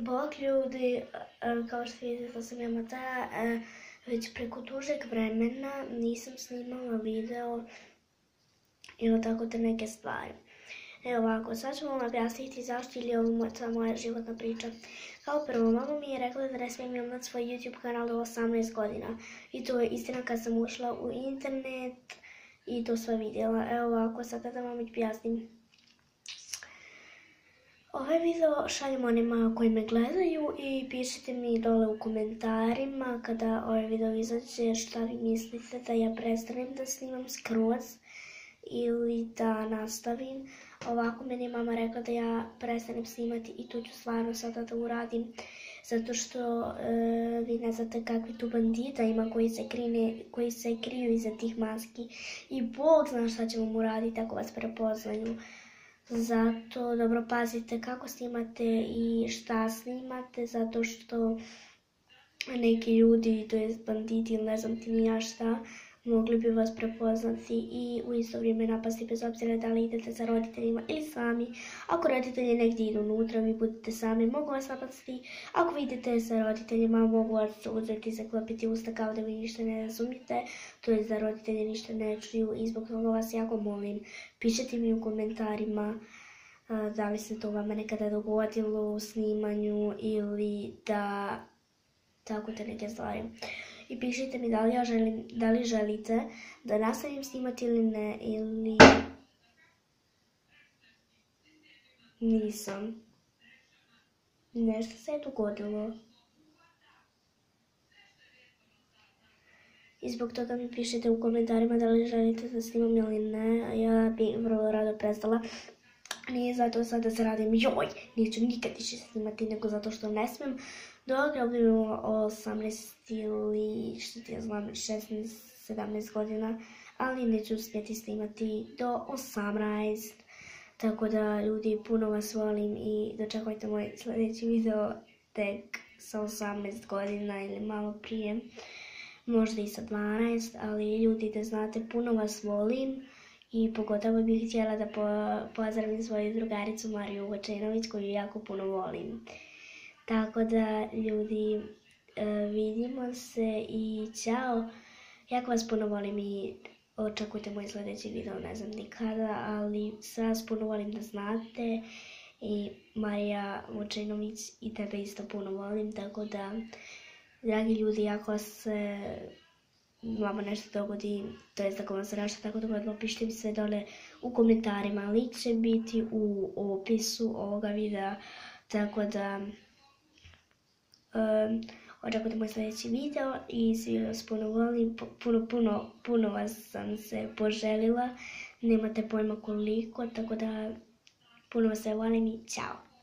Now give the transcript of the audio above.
Bog ljudi, e, kao što vidite sam ja Mataja, e, već preko dužeg vremena nisam snimala video ili tako te neke stvari. Evo ovako, sad ću vam objasniti zašto ili ovo je moja životna priča. Kao prvo, mama mi je rekla da ne smijem imati svoj YouTube kanal do 18 godina. I to je istina kad sam ušla u internet i to sve vidjela. Evo ovako, sad da vam objasnim. Ovaj video šaljem onima koji me gledaju i pišite mi dole u komentarima kada ovaj video izađe šta vi mislite da ja prestanem da snimam skroz ili da nastavim. Ovako meni je mama rekla da ja prestanem snimati i to ću stvarno sada da uradim. Zato što e, vi ne znate kakvi tu bandita ima koji se, krine, koji se kriju iza tih maski. I Bog zna šta će vam uraditi ako vas prepoznaju. Zato dobro pazite kako snimate i šta snimate, zato što neki ljudi, to je banditi ili ne znam ti ni ja šta, mogli bi vas prepoznati i u isto vrijeme napasti bez obzira da li idete sa roditeljima ili sami. Ako roditelji negdje idu unutra, vi budete sami, mogu vas napasti. Ako vidite sa roditeljima, mogu vas uzeti i zaklopiti usta kao da vi ništa ne razumijete, to je za roditelje ništa ne čuju i zbog toga vas jako molim. Pišite mi u komentarima da li se to vama nekada dogodilo u snimanju ili da tako te neke stvari i pišite mi da li, ja da li želite da nastavim snimati ili ne, ili nisam. Nešto se je dogodilo. I zbog toga mi pišite u komentarima da li želite da snimam ili ne, a ja bi vrlo rado prestala. Nije zato sad da se radim, joj, neću nikad više snimati, nego zato što ne smijem. Dok ja budem 18 ili što ja znam, 16, 17 godina, ali neću uspjeti snimati do 18. Tako da ljudi, puno vas volim i dočekajte moj sljedeći video tek sa 18 godina ili malo prije, možda i sa 12, ali ljudi da znate, puno vas volim i pogotovo bih htjela da pozdravim svoju drugaricu Mariju Vočenović koju jako puno volim. Tako da ljudi e, vidimo se i čao. Jako vas puno volim i očekujte moj sljedeći video, ne znam nikada, ali sve vas puno volim da znate i Marija Vučinović i tebe isto puno volim, tako da dragi ljudi, ako se vama nešto dogodi, to jest ako vam se nešto tako dogodilo, pišite mi sve dole u komentarima, link će biti u opisu ovoga videa, tako da um, očekujte moj sljedeći video i svi vas puno volim, puno, puno, puno vas sam se poželila, nemate pojma koliko, tako da puno vas se volim i čao!